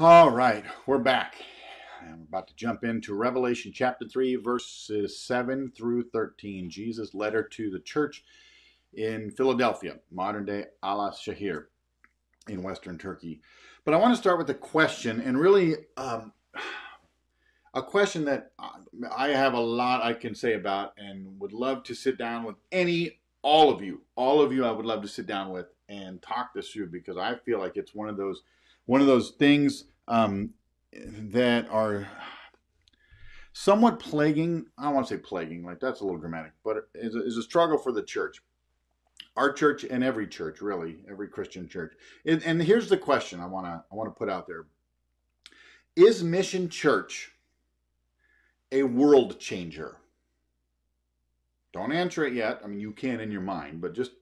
All right, we're back. I'm about to jump into Revelation chapter 3, verses 7 through 13. Jesus' letter to the church in Philadelphia, modern day Alaşehir in Western Turkey. But I want to start with a question, and really um, a question that I have a lot I can say about and would love to sit down with any, all of you, all of you, I would love to sit down with and talk this through because I feel like it's one of those one of those things um, that are somewhat plaguing. I don't want to say plaguing, like that's a little dramatic, but is a, is a struggle for the church, our church, and every church, really, every Christian church. And, and here's the question I want to I want to put out there: Is Mission Church a world changer? Don't answer it yet. I mean, you can in your mind, but just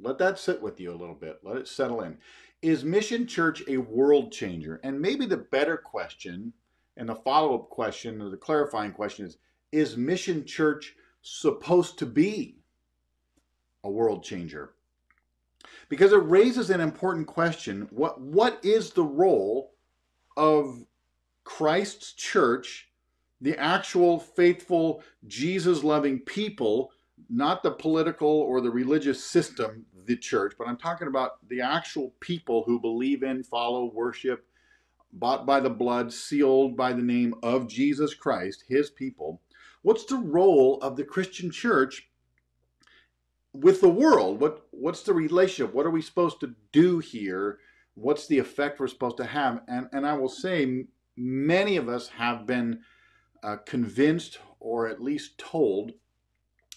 let that sit with you a little bit. Let it settle in. Is Mission Church a world changer? And maybe the better question and the follow up question or the clarifying question is Is Mission Church supposed to be a world changer? Because it raises an important question. What, what is the role of Christ's church, the actual faithful, Jesus loving people, not the political or the religious system the church, but I'm talking about the actual people who believe in, follow, worship, bought by the blood, sealed by the name of Jesus Christ, his people. What's the role of the Christian church with the world? What what's the relationship? What are we supposed to do here? What's the effect we're supposed to have? And and I will say many of us have been uh, convinced or at least told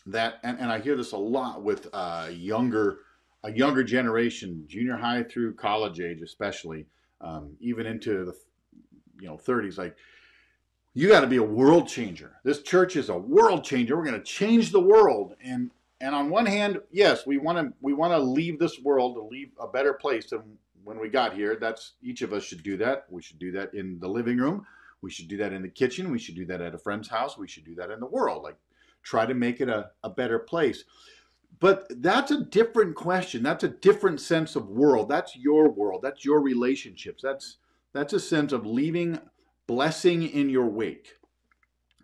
that and, and I hear this a lot with uh, younger a younger generation, junior high through college age, especially, um, even into the you know 30s, like you got to be a world changer. This church is a world changer. We're going to change the world. And and on one hand, yes, we want to we want to leave this world to leave a better place than when we got here. That's each of us should do that. We should do that in the living room. We should do that in the kitchen. We should do that at a friend's house. We should do that in the world. Like try to make it a, a better place. But that's a different question. That's a different sense of world. That's your world. That's your relationships. That's that's a sense of leaving blessing in your wake.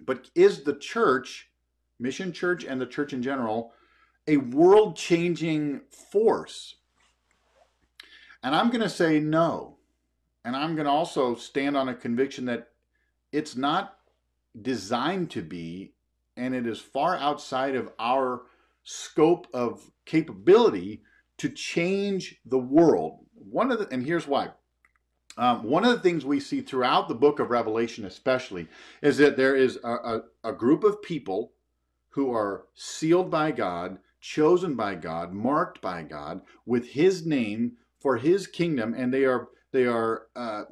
But is the church, Mission Church and the church in general, a world-changing force? And I'm going to say no. And I'm going to also stand on a conviction that it's not designed to be and it is far outside of our scope of capability to change the world. One of the, and here's why. Um, one of the things we see throughout the book of Revelation, especially, is that there is a, a, a group of people who are sealed by God, chosen by God, marked by God with His name for His kingdom, and they are they are uh,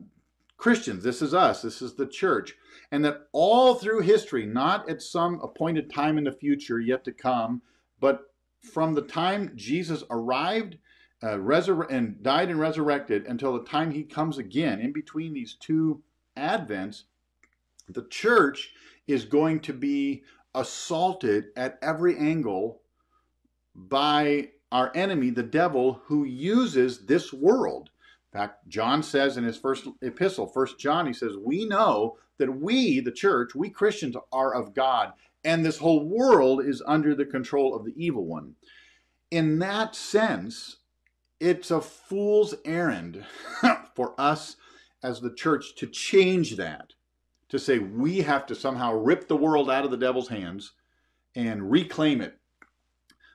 Christians. This is us. This is the church, and that all through history, not at some appointed time in the future yet to come, but from the time Jesus arrived uh, resur- and died and resurrected until the time he comes again, in between these two advents, the church is going to be assaulted at every angle by our enemy, the devil, who uses this world. Fact, John says in his first epistle, First John, he says, We know that we, the church, we Christians, are of God, and this whole world is under the control of the evil one. In that sense, it's a fool's errand for us as the church to change that, to say we have to somehow rip the world out of the devil's hands and reclaim it.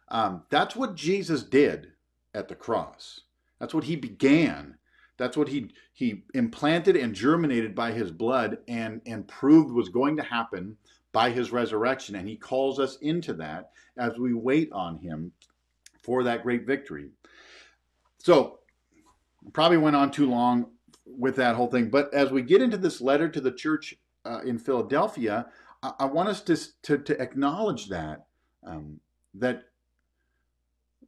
Um, that's what Jesus did at the cross. That's what he began. That's what he he implanted and germinated by his blood and and proved was going to happen by his resurrection. And he calls us into that as we wait on him for that great victory. So, probably went on too long with that whole thing. But as we get into this letter to the church uh, in Philadelphia, I, I, want us to, to, to acknowledge that, um, that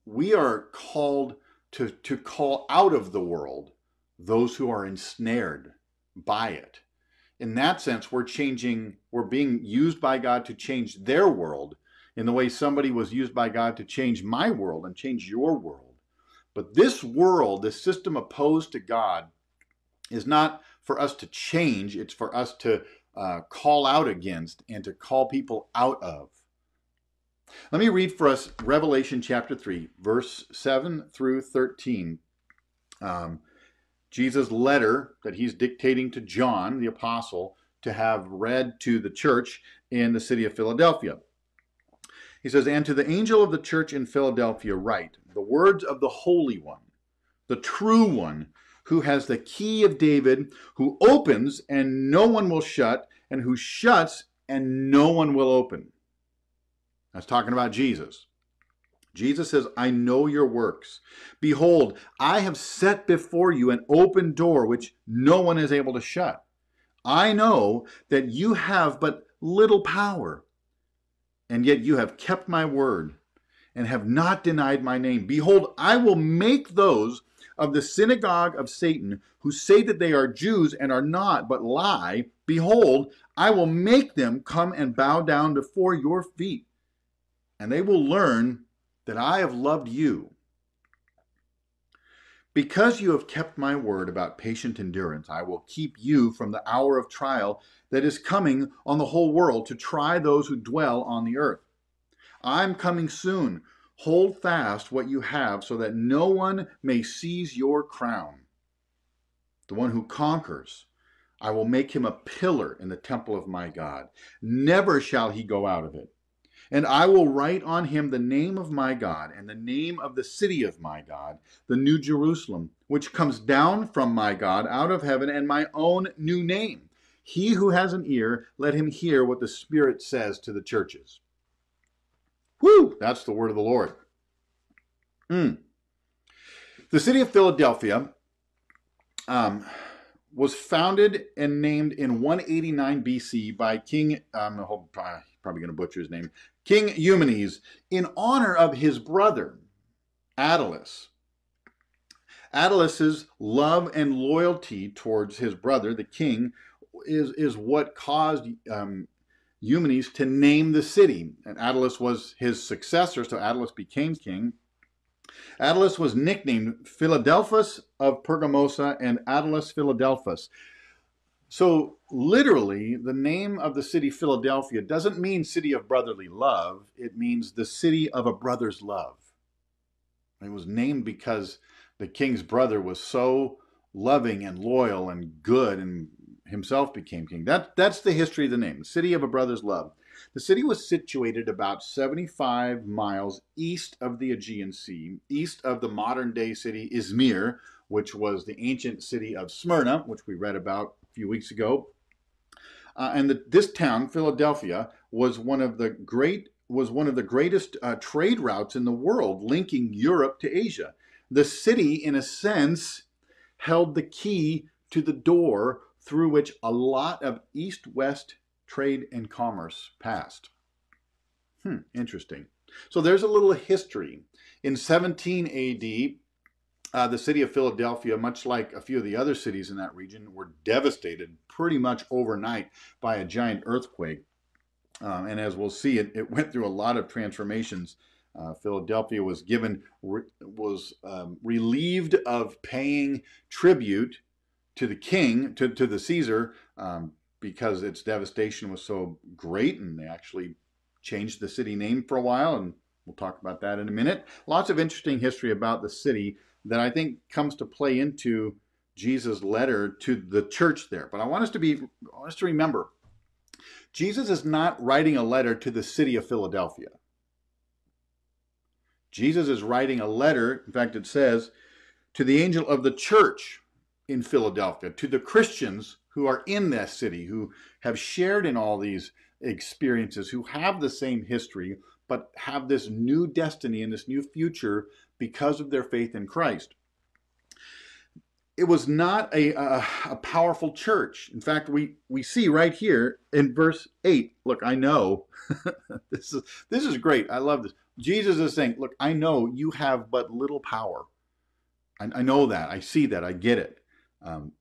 we are called to, to call out of the world those who are ensnared by it in that sense, we're changing, we're being used by God to change their world in the way somebody was used by God to change my world and change your world. But this world, this system opposed to God, is not for us to change, it's for us to uh, call out against and to call people out of. Let me read for us Revelation chapter 3, verse 7 through 13. Um, Jesus' letter that he's dictating to John, the apostle, to have read to the church in the city of Philadelphia. He says, And to the angel of the church in Philadelphia, write the words of the Holy One, the true one, who has the key of David, who opens and no one will shut, and who shuts and no one will open. That's talking about Jesus. Jesus says, I know your works. Behold, I have set before you an open door which no one is able to shut. I know that you have but little power, and yet you have kept my word and have not denied my name. Behold, I will make those of the synagogue of Satan who say that they are Jews and are not, but lie. Behold, I will make them come and bow down before your feet and they will learn that I have loved you. Because you have kept my word about patient endurance, I will keep you from the hour of trial that is coming on the whole world to try those who dwell on the earth. I'm coming soon. Hold fast what you have so that no one may seize your crown. The one who conquers, I will make him a pillar in the temple of my God. Never shall he go out of it. And I will write on him the name of my God and the name of the city of my God, the New Jerusalem, which comes down from my God out of heaven, and my own new name. He who has an ear, let him hear what the Spirit says to the churches. Whew, that's the word of the Lord. Mm. The city of Philadelphia um, was founded and named in 189 BC by King, um, probably going to butcher his name, King Eumenes, in honor of his brother, Attalus. Attalus's love and loyalty towards his brother, the king, is, is what caused um, Eumenes to name the city. And Attalus was his successor, so Attalus became king. Attalus was nicknamed Philadelphus of Pergamosa and Attalus Philadelphus. So, literally, the name of the city Philadelphia doesn't mean city of brotherly love, it means the city of a brother's love. It was named because the king's brother was so loving and loyal and good and himself became king. That, that's the history of the name, the city of a brother's love. The city was situated about 75 miles east of the Aegean Sea, east of the modern day city Izmir, which was the ancient city of Smyrna, which we read about a few weeks ago. Uh, and the, this town, Philadelphia, was one of the great was one of the greatest uh, trade routes in the world, linking Europe to Asia. The city, in a sense, held the key to the door through which a lot of east-west trade and commerce passed. Hmm, interesting. So there's a little history. In 17 AD, uh, the city of Philadelphia, much like a few of the other cities in that region, were devastated pretty much overnight by a giant earthquake. Um, and as we'll see, it, it, went through a lot of transformations. Uh, Philadelphia was given re, was um, relieved of paying tribute to the king, to, to the Caesar, um, because its devastation was so great, and they actually changed the city name for a while, and we'll talk about that in a minute. Lots of interesting history about the city that I think comes to play into Jesus' letter to the church there. But I want us to be, I want us to remember, Jesus is not writing a letter to the city of Philadelphia. Jesus is writing a letter, in fact, it says, to the angel of the church in Philadelphia, to the Christians who are in that city, who have shared in all these experiences, who have the same history, but have this new destiny and this new future because of their faith in Christ. It was not a, a, a, powerful church. In fact, we, we see right here in verse 8, look, I know, this, is, this is great. I love this. Jesus is saying, look, I know you have but little power. I, I know that. I see that. I get it. Um,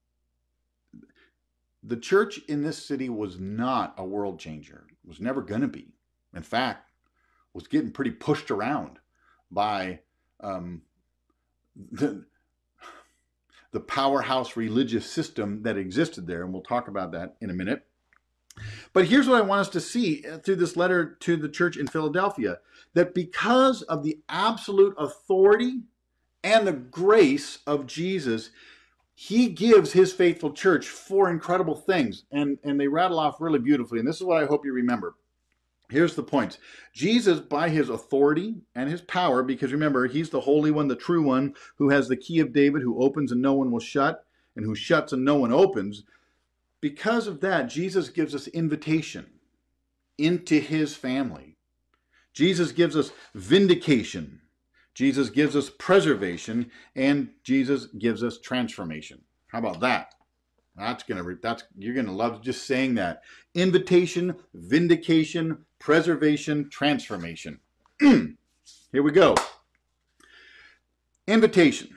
the church in this city was not a world changer. It was never going to be. In fact, was getting pretty pushed around by um, the, the powerhouse religious system that existed there. And we'll talk about that in a minute. But here's what I want us to see through this letter to the church in Philadelphia that because of the absolute authority and the grace of Jesus, he gives his faithful church four incredible things. And, and they rattle off really beautifully. And this is what I hope you remember. Here's the points. Jesus, by his authority and his power, because remember, he's the Holy One, the true one, who has the key of David, who opens and no one will shut, and who shuts and no one opens. Because of that, Jesus gives us invitation into his family. Jesus gives us vindication. Jesus gives us preservation, and Jesus gives us transformation. How about that? That's gonna that's you're gonna love just saying that. Invitation, vindication, preservation, transformation. Here we go. Invitation.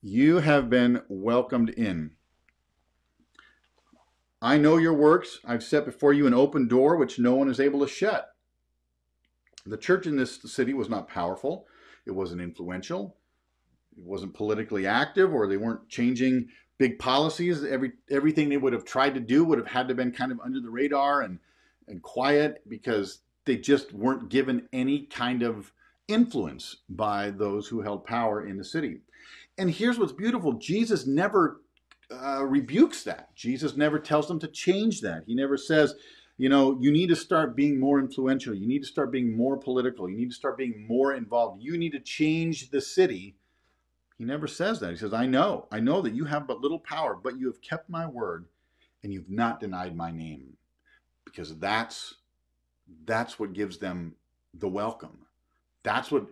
You have been welcomed in. I know your works. I've set before you an open door which no one is able to shut. The church in this city was not powerful. It wasn't influential. It wasn't politically active, or they weren't changing big policies. Every everything they would have tried to do would have had to have been kind of under the radar and and quiet because they just weren't given any kind of influence by those who held power in the city. And here's what's beautiful: Jesus never uh, rebukes that. Jesus never tells them to change that. He never says, you know, you need to start being more influential. You need to start being more political. You need to start being more involved. You need to change the city he never says that. He says, I know, I know that you have but little power, but you have kept my word and you've not denied my name. Because that's that's what gives them the welcome. That's what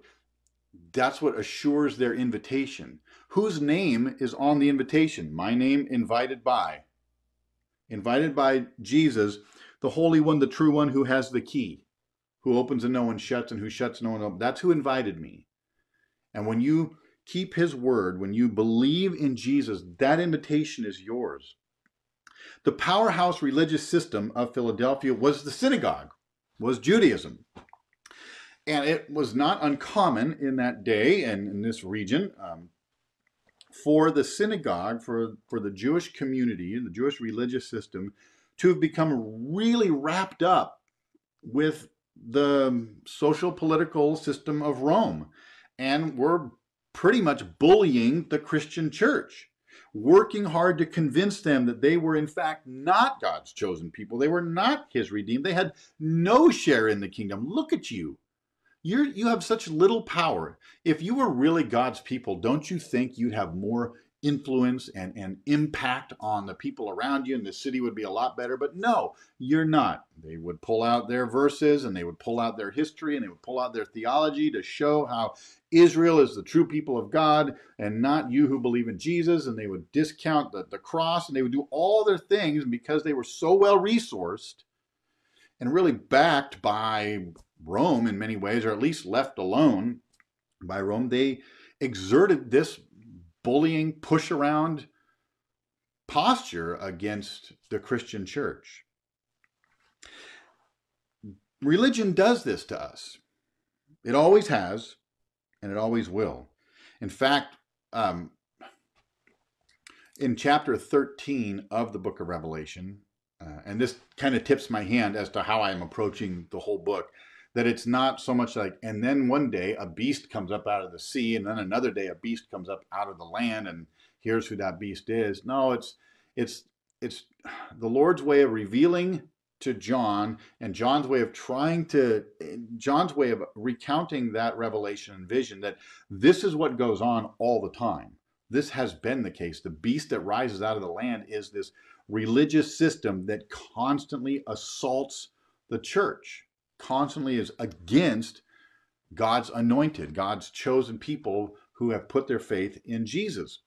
that's what assures their invitation. Whose name is on the invitation? My name invited by. Invited by Jesus, the Holy One, the true one who has the key, who opens and no one shuts, and who shuts no one opens. That's who invited me. And when you keep his word, when you believe in Jesus, that invitation is yours. The powerhouse religious system of Philadelphia was the synagogue, was Judaism. And it was not uncommon in that day and in this region um, for the synagogue, for, for the Jewish community, and the Jewish religious system, to have become really wrapped up with the social political system of Rome and were pretty much bullying the Christian church, working hard to convince them that they were, in fact, not God's chosen people. They were not His redeemed. They had no share in the kingdom. Look at you. You're, you have such little power. If you were really God's people, don't you think you'd have more influence and, and impact on the people around you and the city would be a lot better. But no, you're not. They would pull out their verses and they would pull out their history and they would pull out their theology to show how Israel is the true people of God and not you who believe in Jesus. And they would discount the, the cross and they would do all their things because they were so well resourced and really backed by Rome in many ways, or at least left alone by Rome. They exerted this bullying, push around posture against the Christian church. Religion does this to us. It always has, and it always will. In fact, um, in chapter 13 of the book of Revelation, uh, and this kind of tips my hand as to how I'm approaching the whole book that it's not so much like and then one day a beast comes up out of the sea and then another day a beast comes up out of the land and here's who that beast is. No it's it's it's the lord's way of revealing to john and john's way of trying to john's way of recounting that revelation and vision that this is what goes on all the time. This has been the case. The beast that rises out of the land is this religious system that constantly assaults the church constantly is against God's anointed, God's chosen people who have put their faith in Jesus.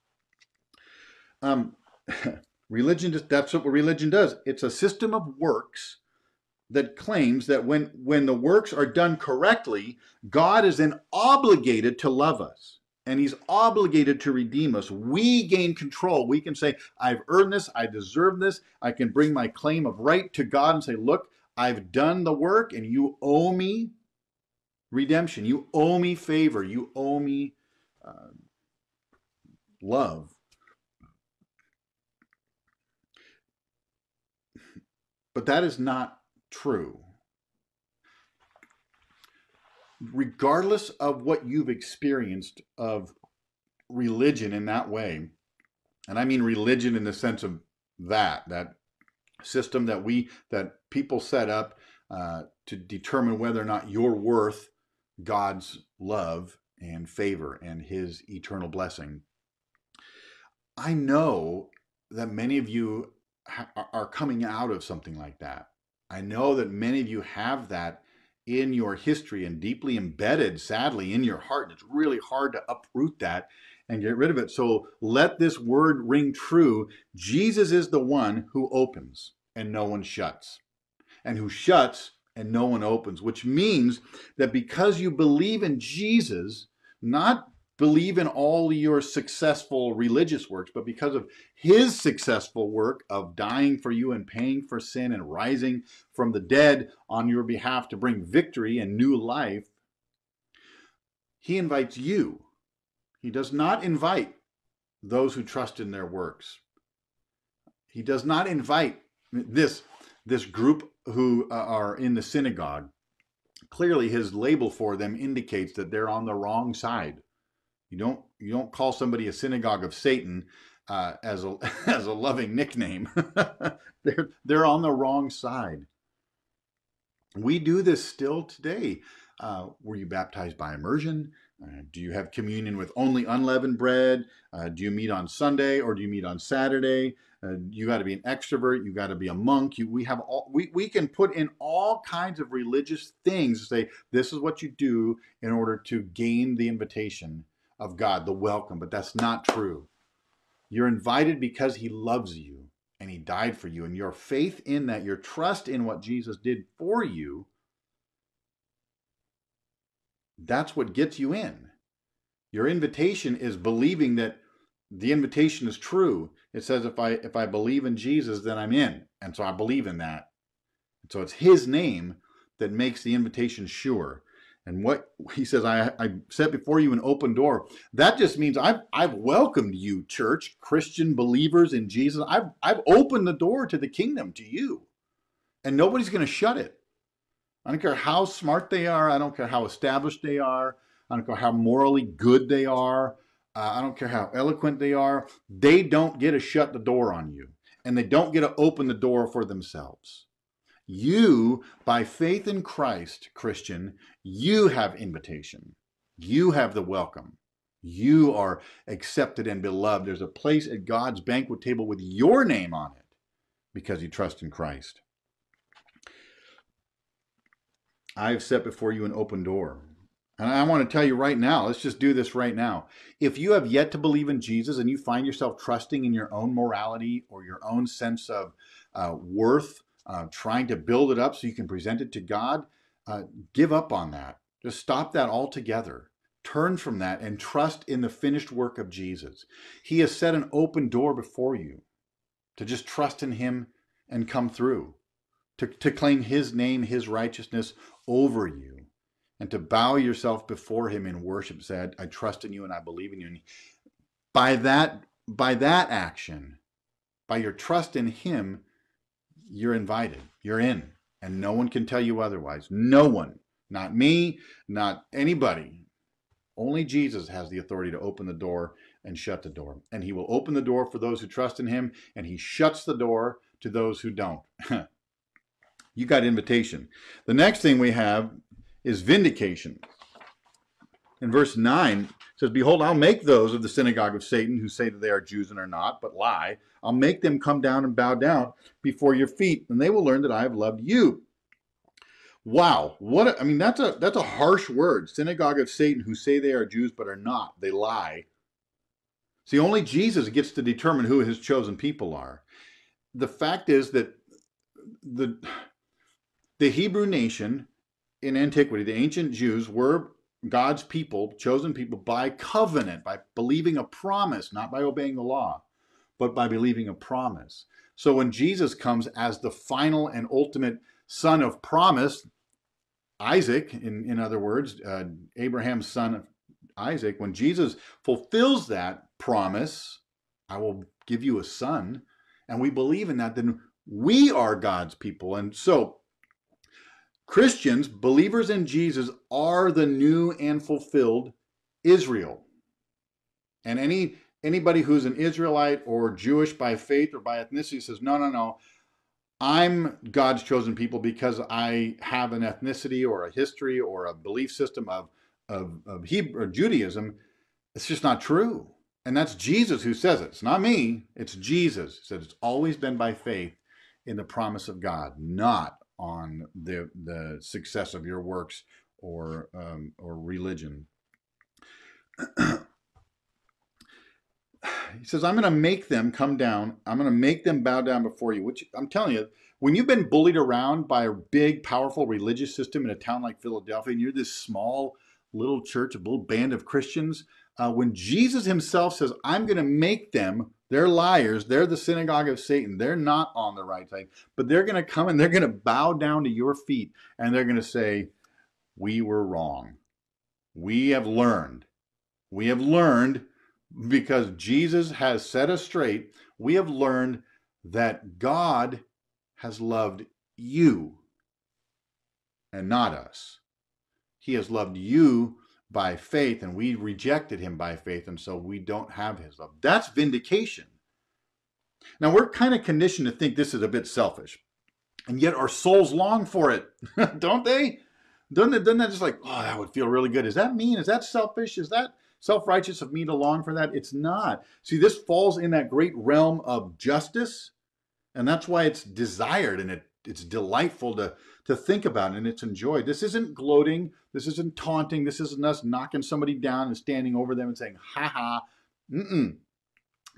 Um, religion, that's what religion does. It's a system of works that claims that when, when the works are done correctly, God is then obligated to love us and he's obligated to redeem us. We gain control. We can say, I've earned this, I deserve this, I can bring my claim of right to God and say, Look, I've done the work and you owe me redemption. You owe me favor. You owe me uh, love. But that is not true. Regardless of what you've experienced of religion in that way, and I mean religion in the sense of that, that system that we, that people set up uh, to determine whether or not you're worth God's love and favor and his eternal blessing. I know that many of you ha- are coming out of something like that. I know that many of you have that in your history and deeply embedded, sadly, in your heart. And It's really hard to uproot that and get rid of it. So let this word ring true. Jesus is the one who opens and no one shuts, and who shuts and no one opens, which means that because you believe in Jesus, not believe in all your successful religious works, but because of his successful work of dying for you and paying for sin and rising from the dead on your behalf to bring victory and new life, he invites you. He does not invite those who trust in their works. He does not invite this this group who uh, are in the synagogue. Clearly his label for them indicates that they're on the wrong side you don't you don't call somebody a synagogue of Satan uh, as a as a loving nickname. they're they're on the wrong side. We do this still today. Uh, were you baptized by immersion? Uh, do you have communion with only unleavened bread? Uh, do you meet on Sunday or do you meet on Saturday? Uh, you got to be an extrovert. You got to be a monk. You, we have all, we, we can put in all kinds of religious things to say this is what you do in order to gain the invitation of God, the welcome, but that's not true. You're invited because He loves you and He died for you, and your faith in that, your trust in what Jesus did for you, that's what gets you in. Your invitation is believing that the invitation is true. It says if I if I believe in Jesus, then I'm in. And so I believe in that. So it's his name that makes the invitation sure. And what he says, I, I set before you an open door. That just means I've, I've welcomed you, church, Christian believers in Jesus. I've, I've opened the door to the kingdom to you. And nobody's going to shut it. I don't care how smart they are. I don't care how established they are. I don't care how morally good they are. Uh, I don't care how eloquent they are. They don't get to shut the door on you. And they don't get to open the door for themselves. You, by faith in Christ, Christian, you have invitation. You have the welcome. You are accepted and beloved. There's a place at God's banquet table with your name on it because you trust in Christ. I've set before you an open door. And I want to tell you right now, let's just do this right now. If you have yet to believe in Jesus and you find yourself trusting in your own morality or your own sense of uh, worth uh, trying to build it up so you can present it to God, uh, give up on that. Just stop that altogether. Turn from that and trust in the finished work of Jesus. He has set an open door before you to just trust in Him and come through, to, to claim His name, His righteousness over you, and to bow yourself before Him in worship. Said, I trust in you and I believe in you. And by that, by that action, by your trust in Him, you're invited. You're in. And no one can tell you otherwise. No one. Not me, not anybody. Only Jesus has the authority to open the door and shut the door. And he will open the door for those who trust in him, and he shuts the door to those who don't. you got invitation. The next thing we have is vindication. In verse 9, says, Behold, I'll make those of the synagogue of Satan who say that they are Jews and are not, but lie. I'll make them come down and bow down before your feet, and they will learn that I have loved you. Wow, what a, I mean that's a that's a harsh word. Synagogue of Satan who say they are Jews but are not. They lie. See, only Jesus gets to determine who his chosen people are. The fact is that the the Hebrew nation in antiquity, the ancient Jews were God's people, chosen people by covenant, by believing a promise, not by obeying the law, but by believing a promise. So when Jesus comes as the final and ultimate son of promise, Isaac, in, in other words, uh, Abraham's son of Isaac, when Jesus fulfills that promise, I will give you a son, and we believe in that, then we are God's people. And so, Christians, believers in Jesus, are the new and fulfilled Israel. And any anybody who's an Israelite or Jewish by faith or by ethnicity says, no, no, no, I'm God's chosen people because I have an ethnicity or a history or a belief system of, of, of Hebrew or Judaism. It's just not true. And that's Jesus who says it. It's not me, it's Jesus who said it's always been by faith in the promise of God, not on the, the success of your works or, um, or religion. he says, I'm going to make them come down. I'm going to make them bow down before you, which I'm telling you, when you've been bullied around by a big, powerful religious system in a town like Philadelphia, and you're this small little church, a little band of Christians, uh, when Jesus himself says, I'm going to make them, they're liars, they're the synagogue of Satan, they're not on the right side, but they're going to come and they're going to bow down to your feet and they're going to say, We were wrong. We have learned. We have learned because Jesus has set us straight, we have learned that God has loved you and not us. He has loved you by faith, and we rejected him by faith, and so we don't have his love. That's vindication. Now, we're kind of conditioned to think this is a bit selfish, and yet our souls long for it, don't they? Doesn't, it, doesn't that just like, oh, that would feel really good? Is that mean? Is that selfish? Is that self righteous of me to long for that? It's not. See, this falls in that great realm of justice, and that's why it's desired and it, it's delightful to, to think about and it's enjoyed. This isn't gloating, this isn't taunting, this isn't us knocking somebody down and standing over them and saying, ha ha. Mm-mm.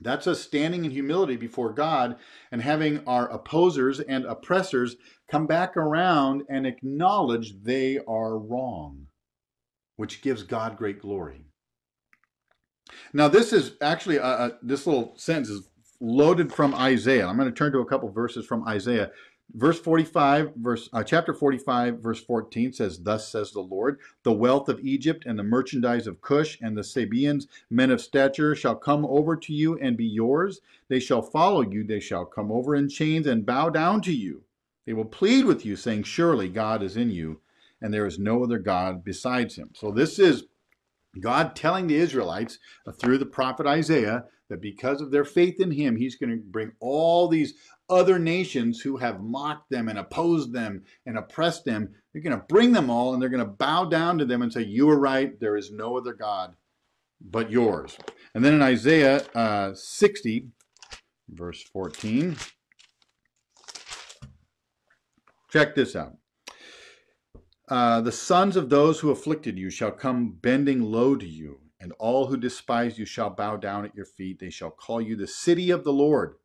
That's us standing in humility before God and having our opposers and oppressors come back around and acknowledge they are wrong, which gives God great glory. Now, this is actually, uh, uh, this little sentence is loaded from Isaiah. I'm going to turn to a couple verses from Isaiah. Verse 45, verse uh, chapter 45, verse 14 says, Thus says the Lord, the wealth of Egypt and the merchandise of Cush and the Sabaeans, men of stature, shall come over to you and be yours. They shall follow you. They shall come over in chains and bow down to you. They will plead with you, saying, Surely God is in you, and there is no other God besides him. So this is God telling the Israelites uh, through the prophet Isaiah that because of their faith in him, he's going to bring all these other nations who have mocked them and opposed them and oppressed them. You're going to bring them all and they're going to bow down to them and say, You are right. There is no other God but yours. And then in Isaiah uh, 60, verse 14, check this out. Uh, the sons of those who afflicted you shall come bending low to you, and all who despise you shall bow down at your feet. They shall call you the city of the Lord,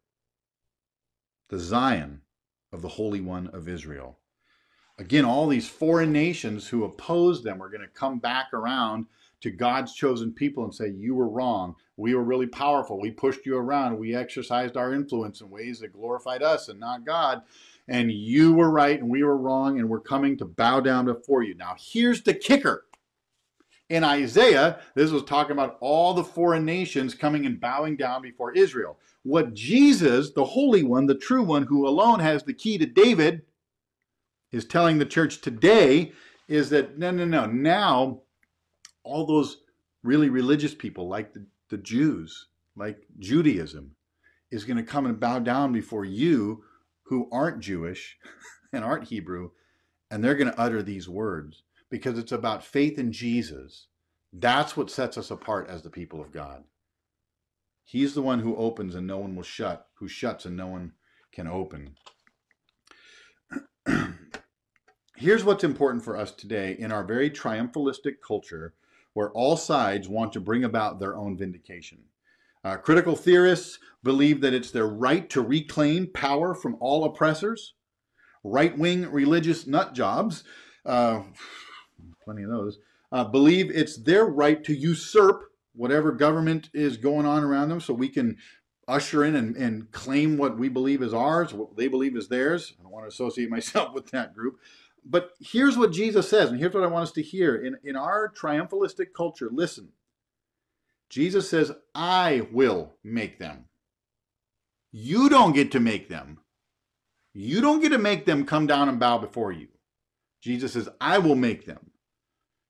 the Zion of the Holy One of Israel. Again, all these foreign nations who oppose them are going to come back around to God's chosen people and say, You were wrong. We were really powerful. We pushed you around. We exercised our influence in ways that glorified us and not God and you were right and we were wrong, and we're coming to bow down before you. Now, here's the kicker. In Isaiah, this was talking about all the foreign nations coming and bowing down before Israel. What Jesus, the Holy One, the true one, who alone has the key to David, is telling the church today is that no, no, no. Now, all those really religious people, like the, the Jews, like Judaism, is going to come and bow down before you who aren't Jewish and aren't Hebrew, and they're going to utter these words because it's about faith in Jesus. That's what sets us apart as the people of God. He's the one who opens and no one will shut, who shuts and no one can open. Here's what's important for us today in our very triumphalistic culture where all sides want to bring about their own vindication. Uh, critical theorists believe that it's their right to reclaim power from all oppressors. Right wing religious nut jobs, uh, plenty of those, uh, believe it's their right to usurp whatever government is going on around them so we can usher in and, and claim what we believe is ours, what they believe is theirs. I don't want to associate myself with that group. But here's what Jesus says, and here's what I want us to hear. In, in our triumphalistic culture, listen, Jesus says, I will make them. You don't get to make them. You don't get to make them come down and bow before you. Jesus says, I will make them.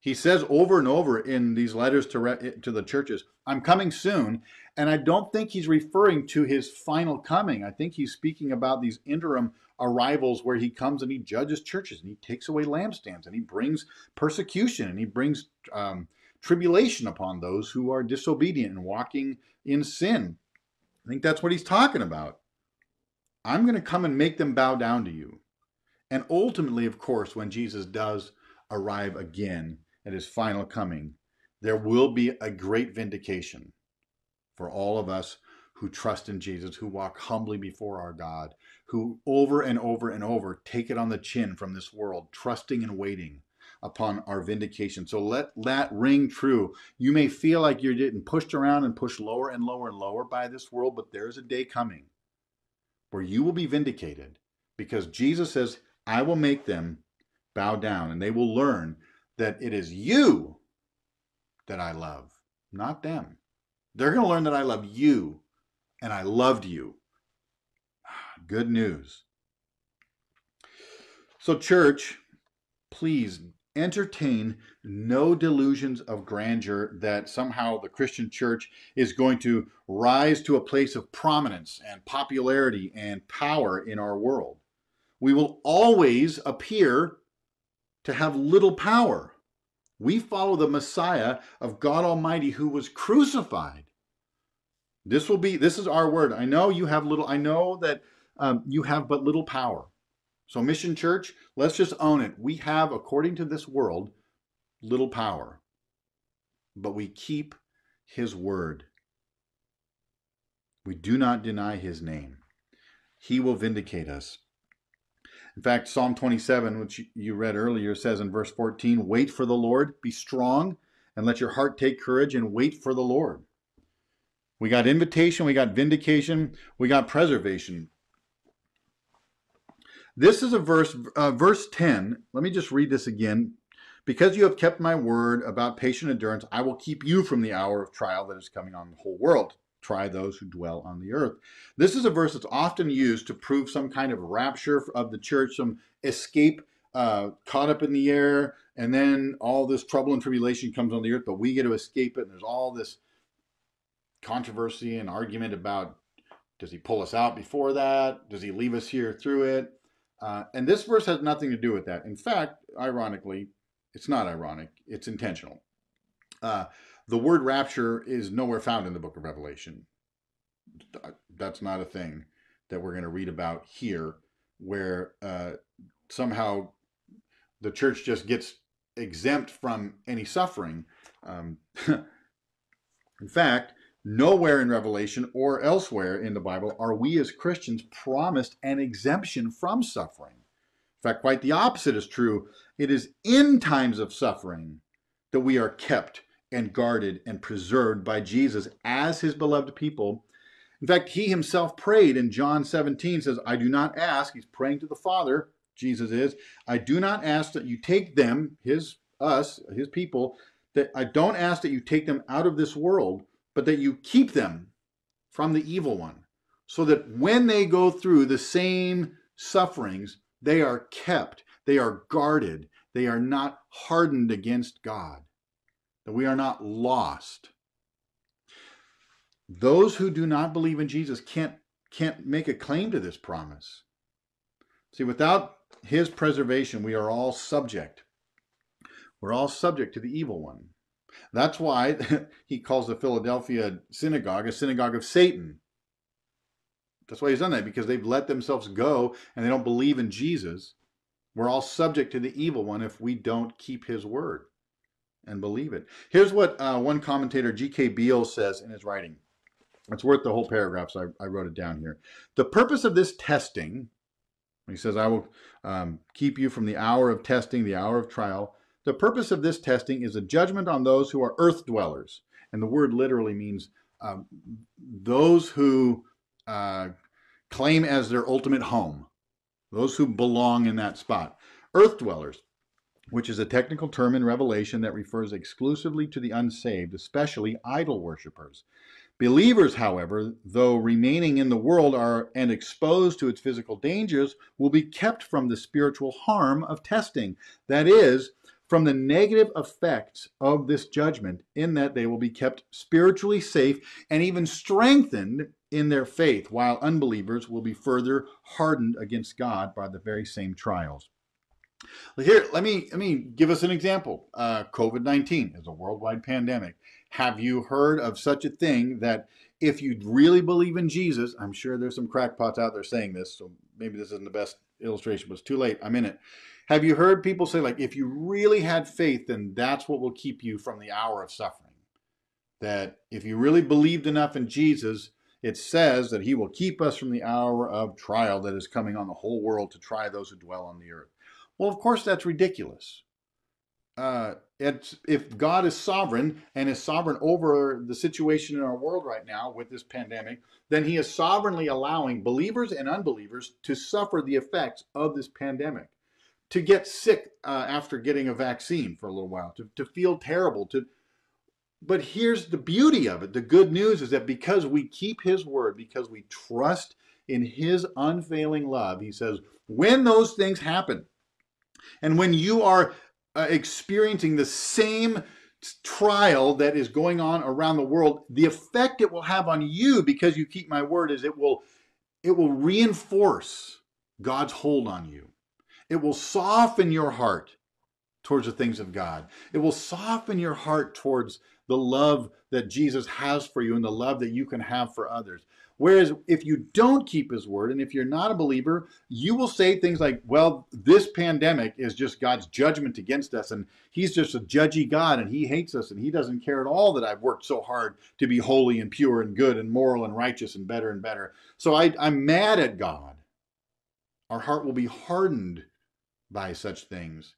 He says over and over in these letters to, to the churches, I'm coming soon. And I don't think he's referring to his final coming. I think he's speaking about these interim arrivals where he comes and he judges churches and he takes away lampstands and he brings persecution and he brings um, tribulation upon those who are disobedient and walking in sin. I think that's what he's talking about. I'm going to come and make them bow down to you. And ultimately, of course, when Jesus does arrive again at his final coming, there will be a great vindication for all of us who trust in Jesus, who walk humbly before our God, who over and over and over take it on the chin from this world, trusting and waiting upon our vindication. So let that ring true. You may feel like you're getting pushed around and pushed lower and lower and lower by this world, but there's a day coming where you will be vindicated because Jesus says, I will make them bow down and they will learn that it is you that I love, not them. They're going to learn that I love you and I loved you. Good news. So, church, please entertain no delusions of grandeur that somehow the Christian church is going to rise to a place of prominence and popularity and power in our world. We will always appear to have little power. We follow the Messiah of God Almighty who was crucified. This will be, this is our word. I know you have little, I know that um, you have but little power. So, Mission Church, let's just own it. We have, according to this world, little power, but we keep His word. We do not deny His name. He will vindicate us. In fact, Psalm 27, which you read earlier, says in verse 14 Wait for the Lord, be strong, and let your heart take courage, and wait for the Lord. We got invitation, we got vindication, we got preservation. This is a verse, uh, verse 10. Let me just read this again. Because you have kept my word about patient endurance, I will keep you from the hour of trial that is coming on the whole world. Try those who dwell on the earth. This is a verse that's often used to prove some kind of rapture of the church, some escape uh, caught up in the air, and then all this trouble and tribulation comes on the earth, but we get to escape it. And there's all this controversy and argument about does he pull us out before that? Does he leave us here through it? Uh, and this verse has nothing to do with that. In fact, ironically, it's not ironic, it's intentional. Uh, the word rapture is nowhere found in the book of Revelation. That's not a thing that we're going to read about here, where uh, somehow the church just gets exempt from any suffering. Um, in fact, Nowhere in Revelation or elsewhere in the Bible are we as Christians promised an exemption from suffering. In fact, quite the opposite is true. It is in times of suffering that we are kept and guarded and preserved by Jesus as his beloved people. In fact, he himself prayed in John 17 says, "I do not ask, he's praying to the Father, Jesus is, I do not ask that you take them, his us, his people, that I don't ask that you take them out of this world, but that you keep them from the evil one, so that when they go through the same sufferings, they are kept, they are guarded, they are not hardened against God, that we are not lost. Those who do not believe in Jesus can't, can't make a claim to this promise. See, without his preservation, we are all subject. We're all subject to the evil one. That's why he calls the Philadelphia synagogue a synagogue of Satan. That's why he's done that, because they've let themselves go and they don't believe in Jesus. We're all subject to the evil one if we don't keep his word and believe it. Here's what uh, one commentator, G.K. Beale, says in his writing. It's worth the whole paragraph, so I, I wrote it down here. The purpose of this testing, he says, I will um, keep you from the hour of testing, the hour of trial, the purpose of this testing is a judgment on those who are earth dwellers. And the word literally means um, those who uh, claim as their ultimate home, those who belong in that spot. Earth dwellers. Which is a technical term in Revelation that refers exclusively to the unsaved, especially idol worshippers. Believers, however, though remaining in the world are and exposed to its physical dangers, will be kept from the spiritual harm of testing. That is, from the negative effects of this judgment, in that they will be kept spiritually safe and even strengthened in their faith, while unbelievers will be further hardened against God by the very same trials. Here, let me let me give us an example. Uh, COVID nineteen is a worldwide pandemic. Have you heard of such a thing that if you really believe in Jesus, I'm sure there's some crackpots out there saying this, so maybe this isn't the best illustration, but it's too late. I'm in it. Have you heard people say like, if you really had faith, then that's what will keep you from the hour of suffering? That if you really believed enough in Jesus, it says that he will keep us from the hour of trial that is coming on the whole world to try those who dwell on the earth. Well, of course, that's ridiculous. Uh, it's, if God is sovereign and is sovereign over the situation in our world right now with this pandemic, then he is sovereignly allowing believers and unbelievers to suffer the effects of this pandemic, to get sick uh, after getting a vaccine for a little while, to, to feel terrible, to but here's the beauty of it. The good news is that because we keep his word, because we trust in his unfailing love, he says, when those things happen, and when you are uh, experiencing the same trial that is going on around the world, the effect it will have on you because you keep my word is it will it will reinforce God's hold on you. It will soften your heart towards the things of God. It will soften your heart towards the love that Jesus has for you and the love that you can have for others. Whereas if you don't keep his word and if you're not a believer, you will say things like, well, this pandemic is just God's judgment against us and he's just a judgy God and he hates us and he doesn't care at all that I've worked so hard to be holy and pure and good and moral and righteous and better and better. So I, I'm mad at God. Our heart will be hardened by such things,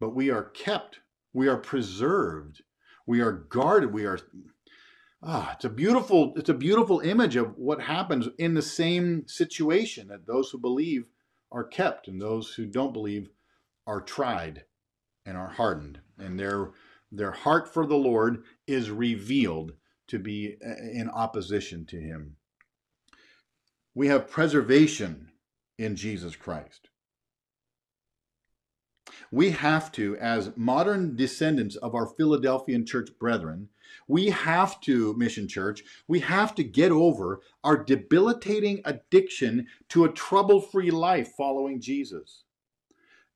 but we are kept, we are preserved, we are guarded, we are ah, it's a beautiful it's a beautiful image of what happens in the same situation that those who believe are kept and those who don't believe are tried and are hardened and their their heart for the Lord is revealed to be uh, in opposition to him. We have preservation in Jesus Christ. We have to, as modern descendants of our Philadelphian church brethren, we have to, Mission Church, we have to get over our debilitating addiction to a trouble free life following Jesus.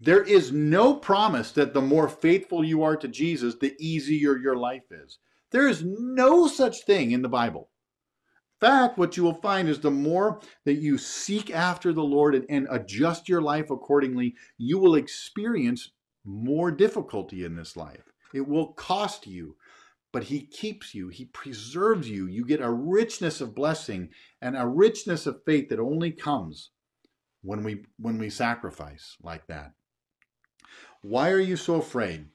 There is no promise that the more faithful you are to Jesus, the easier your life is. There is no such thing in the Bible. In fact, what you will find is the more that you seek after the Lord and, and adjust your life accordingly, you will experience more difficulty in this life. It will cost you but he keeps you, he preserves you. You get a richness of blessing and a richness of faith that only comes when we when we sacrifice like that. Why are you so afraid?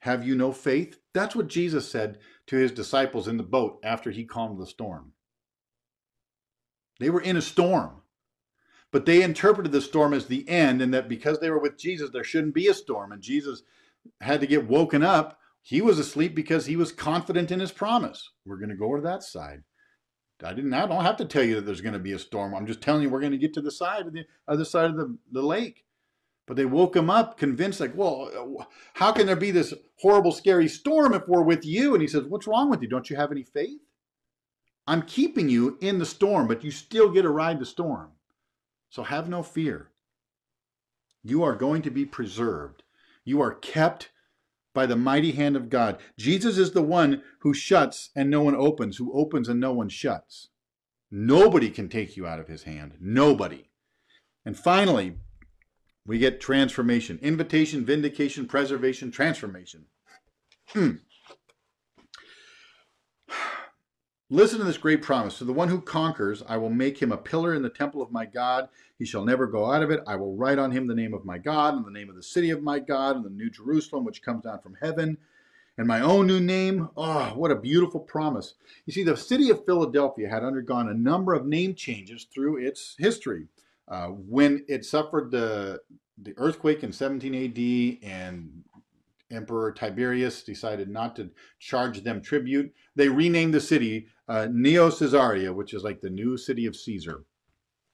Have you no faith? That's what Jesus said to his disciples in the boat after he calmed the storm. They were in a storm, but they interpreted the storm as the end, and that because they were with Jesus, there shouldn't be a storm. And Jesus had to get woken up he was asleep because he was confident in his promise. We're going to go to that side. I didn't. I don't have to tell you that there's going to be a storm. I'm just telling you we're going to get to the side of the other side of the, the lake. But they woke him up convinced, like, well, how can there be this horrible, scary storm if we're with you? And he says, What's wrong with you? Don't you have any faith? I'm keeping you in the storm, but you still get to ride the storm. So have no fear. You are going to be preserved. You are kept by the mighty hand of God. Jesus is the one who shuts and no one opens, who opens and no one shuts. Nobody can take you out of his hand. Nobody. And finally, we get transformation invitation, vindication, preservation, transformation. Hmm. Listen to this great promise. To the one who conquers, I will make him a pillar in the temple of my God. He shall never go out of it. I will write on him the name of my God, and the name of the city of my God, and the new Jerusalem, which comes down from heaven, and my own new name. Oh, what a beautiful promise. You see, the city of Philadelphia had undergone a number of name changes through its history. Uh, when it suffered the, the earthquake in 17 AD and Emperor Tiberius decided not to charge them tribute. They renamed the city uh, Neo Caesarea, which is like the new city of Caesar.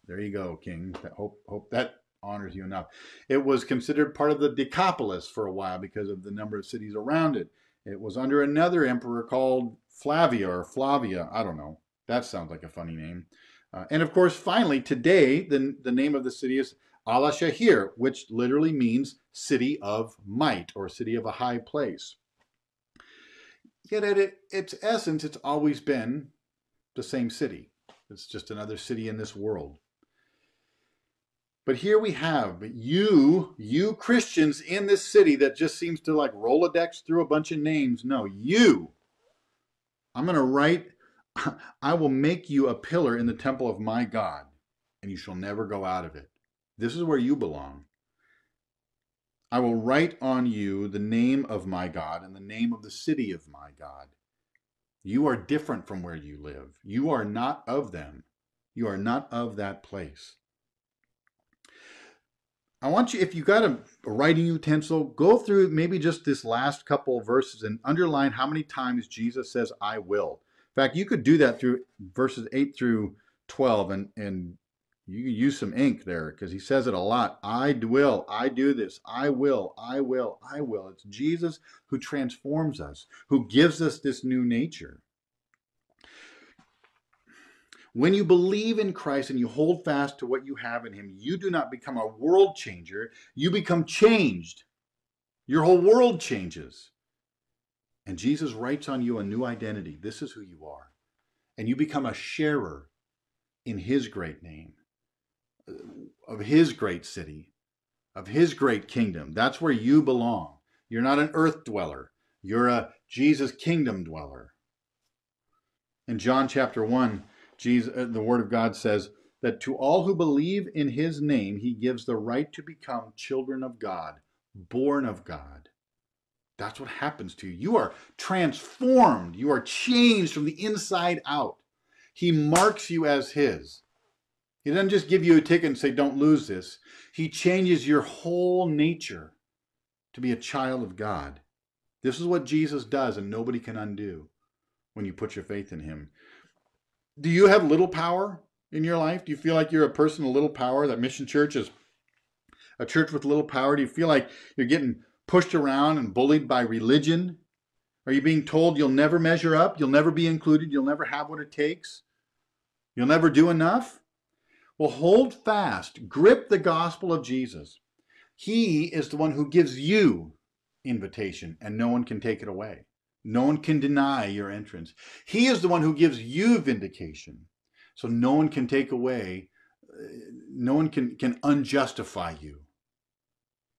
There you go, King. Hope hope that honors you enough. It was considered part of the Decapolis for a while because of the number of cities around it. It was under another emperor called Flavia or Flavia. I don't know. That sounds like a funny name. Uh, and of course, finally, today, the, the name of the city is Alaşehir, which literally means city of might or city of a high place. Yet at it, its essence, it's always been the same city. It's just another city in this world. But here we have you, you Christians in this city that just seems to like Rolodex through a bunch of names. No, you. I'm going to write, I will make you a pillar in the temple of my God, and you shall never go out of it. This is where you belong. I will write on you the name of my God and the name of the city of my God. You are different from where you live. You are not of them. You are not of that place. I want you, if you got a, a, writing utensil, go through maybe just this last couple of verses and underline how many times Jesus says, I will. In fact, you could do that through verses 8 through 12, and, and you can use some ink there because he says it a lot. I will, I do this, I will, I will, I will. It's Jesus who transforms us, who gives us this new nature. When you believe in Christ and you hold fast to what you have in Him, you do not become a world changer, you become changed. Your whole world changes. And Jesus writes on you a new identity. This is who you are. And you become a sharer in His great name, of His great city, of His great kingdom. That's where you belong. You're not an earth dweller, you're a Jesus kingdom dweller. In John chapter 1, Jesus, uh, the Word of God says that to all who believe in His name, He gives the right to become children of God, born of God. That's what happens to you. You are transformed. You are changed from the inside out. He marks you as His. He doesn't just give you a ticket and say, don't lose this. He changes your whole nature to be a child of God. This is what Jesus does, and nobody can undo when you put your faith in Him do you have little power in your life? Do you feel like you're a person of little power? That Mission Church is a church with little power? Do you feel like you're getting pushed around and bullied by religion? Are you being told you'll never measure up? You'll never be included? You'll never have what it takes? You'll never do enough? Well, hold fast. Grip the gospel of Jesus. He is the one who gives you invitation, and no one can take it away. No one can deny your entrance. He is the one who gives you vindication. So no one can take away, uh, no one can, can unjustify you.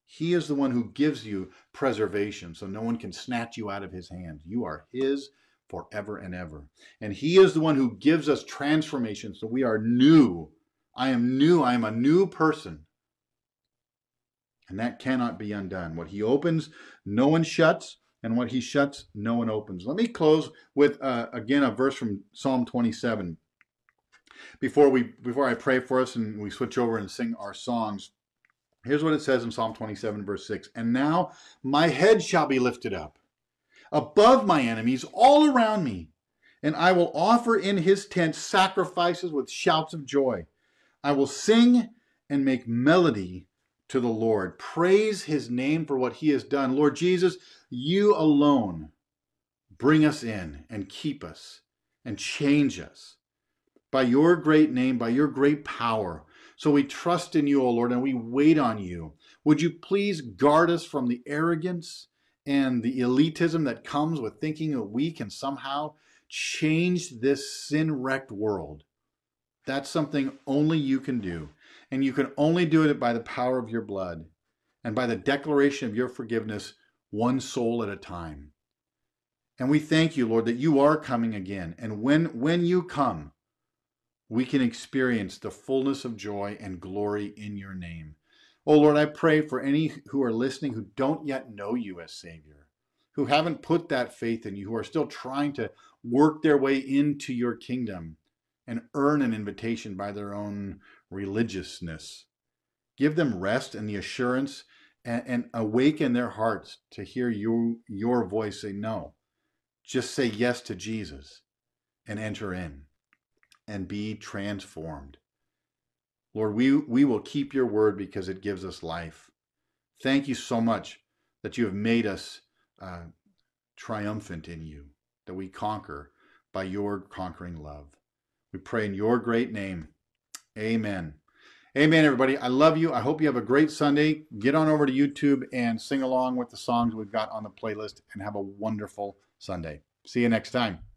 He is the one who gives you preservation, so no one can snatch you out of his hand. You are his forever and ever. And he is the one who gives us transformation, so we are new. I am new. I am a new person. And that cannot be undone. What he opens, no one shuts and what he shuts, no one opens. Let me close with uh, again a verse from Psalm 27. Before we before I pray for us and we switch over and sing our songs, here's what it says in Psalm 27 verse 6. And now my head shall be lifted up above my enemies all around me, and I will offer in his tent sacrifices with shouts of joy. I will sing and make melody to the Lord. Praise his name for what he has done. Lord Jesus, you alone bring us in and keep us and change us by your great name, by your great power. So we trust in you, O Lord, and we wait on you. Would you please guard us from the arrogance and the elitism that comes with thinking that we can somehow change this sin wrecked world? That's something only you can do. And you can only do it by the power of your blood and by the declaration of your forgiveness, one soul at a time. And we thank you, Lord, that you are coming again. And when, when you come, we can experience the fullness of joy and glory in your name. Oh, Lord, I pray for any who are listening who don't yet know you as Savior, who haven't put that faith in you, who are still trying to work their way into your kingdom and earn an invitation by their own religiousness. Give them rest and the assurance and, and awaken their hearts to hear you, your voice say no. Just say yes to Jesus and enter in and be transformed. Lord, we, we will keep your word because it gives us life. Thank you so much that you have made us uh, triumphant in you, that we conquer by your conquering love. We pray in your great name. Amen. Amen, everybody. I love you. I hope you have a great Sunday. Get on over to YouTube and sing along with the songs we've got on the playlist and have a wonderful Sunday. See you next time.